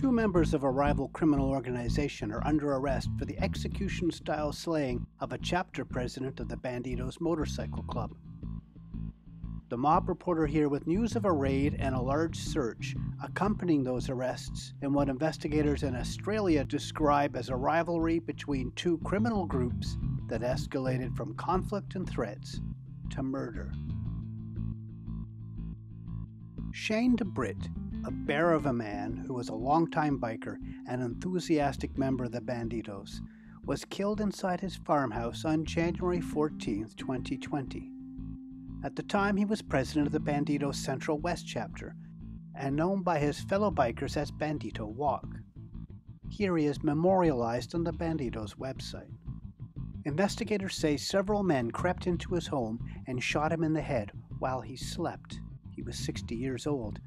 Two members of a rival criminal organization are under arrest for the execution style slaying of a chapter president of the Bandidos Motorcycle Club. The mob reporter here with news of a raid and a large search accompanying those arrests in what investigators in Australia describe as a rivalry between two criminal groups that escalated from conflict and threats to murder. Shane DeBritt, a bear of a man who was a longtime biker and enthusiastic member of the Bandidos, was killed inside his farmhouse on January 14, 2020. At the time, he was president of the Bandidos Central West chapter and known by his fellow bikers as Bandido Wock. Here he is memorialized on the Bandidos website. Investigators say several men crept into his home and shot him in the head while he slept. He was 60 years old.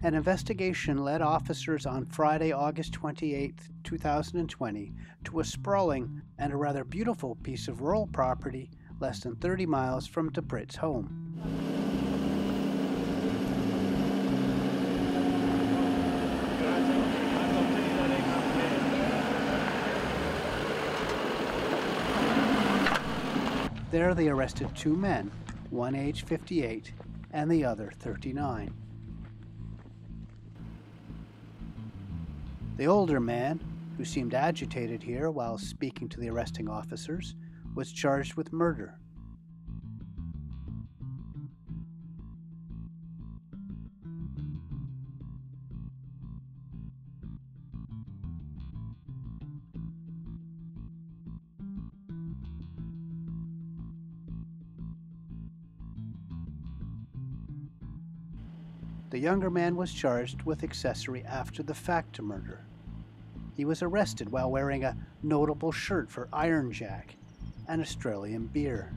An investigation led officers on Friday, August 28, 2020, to a sprawling and a rather beautiful piece of rural property less than 30 miles from DeBritt's home. There they arrested two men, one age 58 and the other 39. The older man, who seemed agitated here while speaking to the arresting officers, was charged with murder. The younger man was charged with accessory after the fact to murder. He was arrested while wearing a notable shirt for Iron Jack, an Australian beer.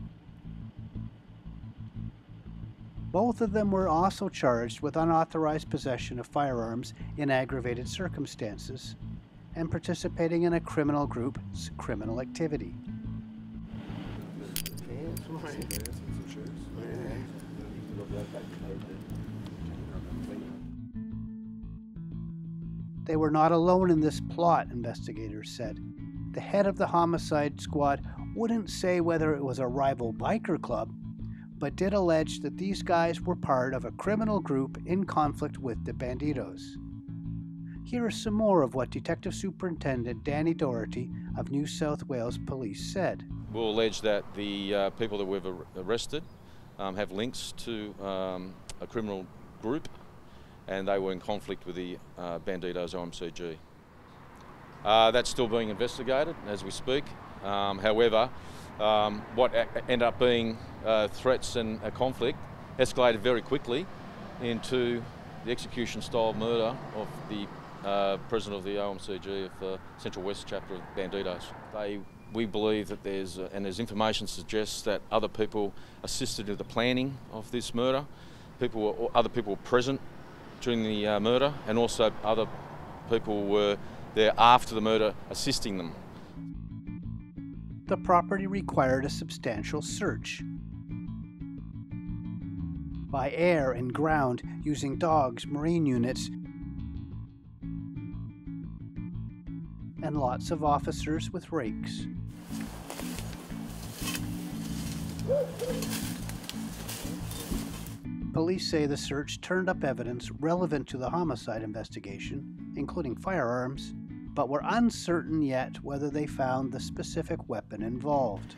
Both of them were also charged with unauthorized possession of firearms in aggravated circumstances and participating in a criminal group's criminal activity. They were not alone in this plot, investigators said. The head of the homicide squad wouldn't say whether it was a rival biker club, but did allege that these guys were part of a criminal group in conflict with the Bandidos. Here is some more of what Detective Superintendent Danny Doherty of New South Wales Police said. We'll allege that the uh, people that we've ar- arrested um, have links to um, a criminal group and they were in conflict with the uh, Bandidos OMCG. Uh, that's still being investigated as we speak. Um, however, um, what ended up being uh, threats and a conflict escalated very quickly into the execution style murder of the uh, president of the OMCG of the Central West chapter of Bandidos. They, we believe that there's, uh, and there's information suggests that other people assisted in the planning of this murder. People were, other people were present during the uh, murder, and also other people were there after the murder assisting them. The property required a substantial search by air and ground using dogs, marine units, and lots of officers with rakes. Police say the search turned up evidence relevant to the homicide investigation, including firearms, but were uncertain yet whether they found the specific weapon involved.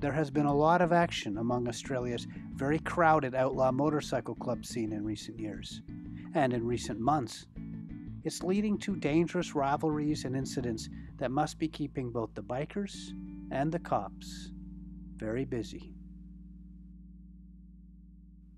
There has been a lot of action among Australia's very crowded outlaw motorcycle club scene in recent years, and in recent months. It's leading to dangerous rivalries and incidents that must be keeping both the bikers and the cops very busy.